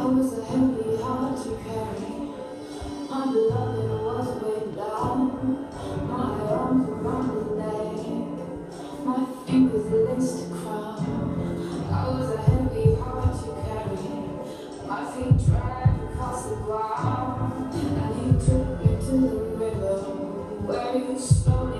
I was a heavy heart to carry. My beloved was weighed down. My arms around his neck. My fingers laced to crown. I was a heavy heart to carry. My feet dragged across the ground. And he took me to the river where he slowly.